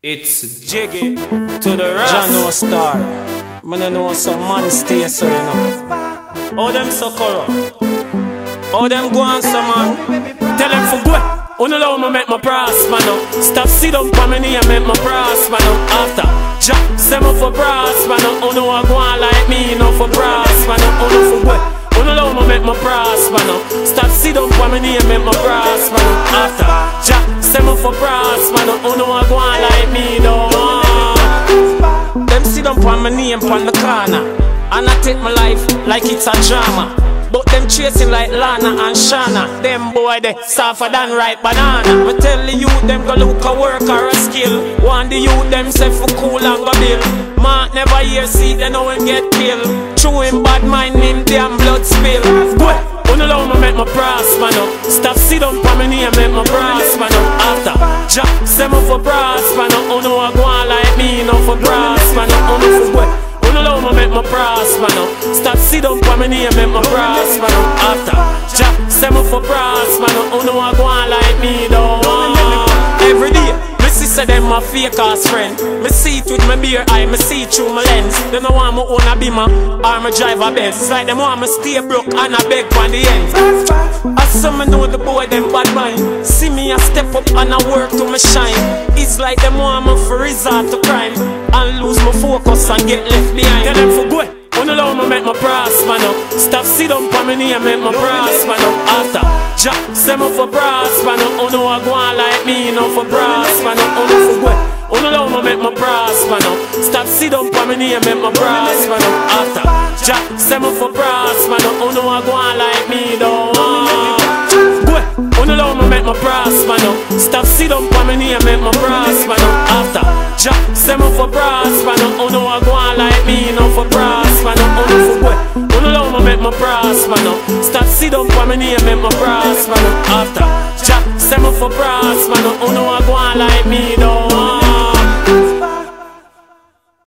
It's Jiggy to the rest. John no star. Man, I know some man stay so you know. How them so corrupt? How them go on some man? Tell them for go. Uno allow me make my brass man up. Stop sit down for me and make my brass man up. After Jack, send me for brass man up. Uno a go on like me, no for brass man up. Uno for go. Uno allow me make my brass man up. Stop sit down for me and make my brass man up. After Jack, send me for brass man up. Uno a go on like me, no. Them sit down my name on the corner. And I take my life like it's a drama. But them chasing like Lana and Shana. Them boy they suffer than ripe banana. Me tell the youth them go look a work or a skill. Want the youth them say for cool and go bill. Mark never hear see they know him get killed. True him bad mind him damn blood spill. Boy, Uno allow me make my brass man up. Stop sit down for me knee and make my brass up. Uno a go on like me, no for brass man up. Uno for what? Uno allow me make my brass man up. Stop sit down for me and make my brass man up. After Jack, send me for brass man up. Uno a go on like me, say them my fake ass friend. Me see it with my beer eye, me see it through my lens. Them no want me own a beamer or me drive a Benz. It's like them want me stay broke and I beg on the ends As some me know the boy them bad mind. See me a step up and I work to me shine. It's like them want me for resort to crime. And lose my focus and get left behind. Tell them for good. Uno allow me make my brass man up. Stop sit down for me and make my brass man up Jack, send me for brass man. Oh, Up Uno a go on like me, no for brass man. Oh, Up Uno for what? Oh, Uno allow me make my brass man. Stop sit down for me and make my brass man. After. Jack, send me for brass man. Up Uno a go on like me, though Boy, Uno allow me make my brass man. Up Stop sit down for me and make my brass man. After. Jack, send me for brass man Down for me and make my brass man. After Jack, send me for brass man. Oh, Up Uno a